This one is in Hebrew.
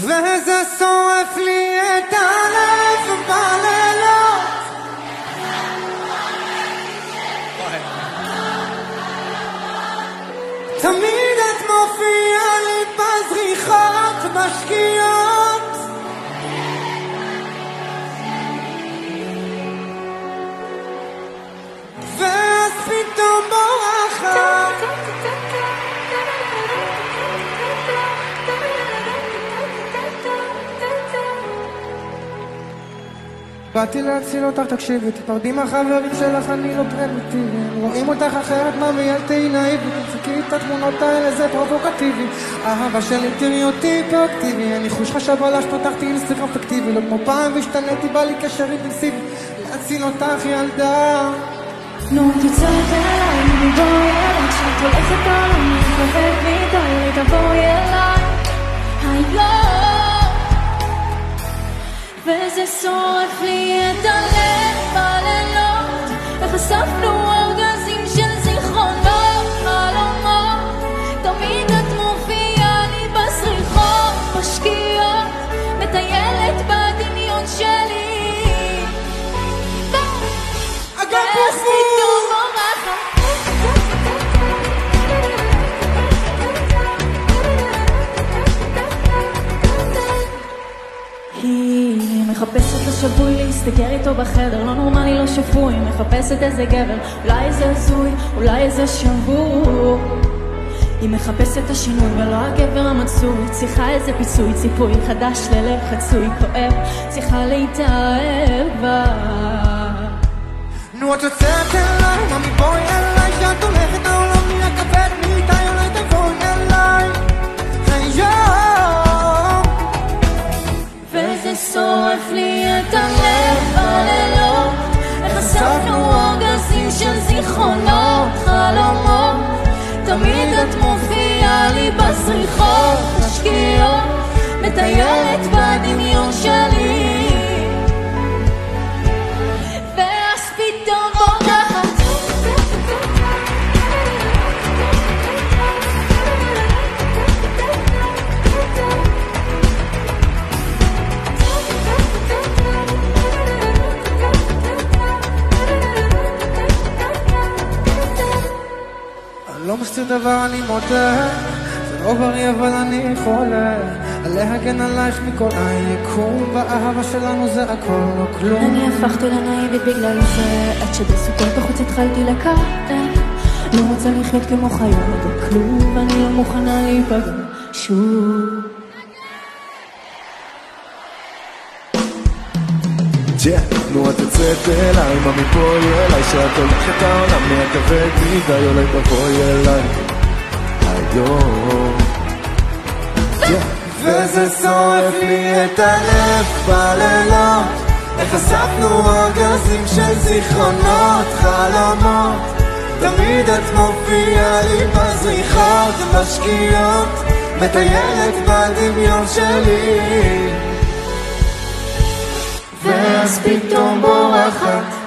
וזה שורף לי את הלב בלילות תמיד את מופיעה לי בזריחות משקיעות באתי להציל אותך, תקשיבי, תפרדי מהחברים שלך, אני לא פרימיטיבי. רואים אותך אחרת, ממי, אל תהיי נאיבי. תמחקי את התמונות האלה, זה פרובוקטיבי. אהבה שלי, תראי אותי היפראקטיבי. אני חוש חשב עלה שפתחתי אינסטגרם פקטיבי. לא כמו פעם והשתניתי, בא לי קשר אינטנסיבי. להציל אותך, ילדה. נו, תצטרף אליי, בואי אליי, וזה שורף לי את הלב בלילות, איך מחפשת לשבוי להסתגר איתו בחדר, לא נורמלי, לא שפוי, מחפשת איזה גבר, אולי איזה הזוי, אולי איזה שבור. היא מחפשת את השינוי ולא הגבר המצוי, צריכה איזה פיצוי, ציפוי חדש ללב חצוי, כואב, צריכה להתאהב בה. נו, את יוצאת את מופיעה לי בזריחות, משקיעות מטיילת בדמיון שלי לא מסתיר דבר, אני מודה. זה לא בריא, אבל אני חולה. להגן עלייך מכל היקום, באהבה שלנו זה הכל לא כלום. אני הפכתי לנאיבית בגלל זה עד שבסוכות בחוץ התחלתי לקרטן לא רוצה לחיות כמו חיות בכלום ואני לא מוכנה להיפגע שוב נו את יוצאת אליי, מה מפה אליי, שאת הולכת העולם נהיה כבד מדי, אולי תבואי אליי. היום. וזה שורף לי את הלב בלילות. איך אספנו ארגזים של זיכרונות, חלומות. תמיד את מופיעה לי בזריחות משקיעות מטיילת בדמיון שלי ואז פתאום בורחת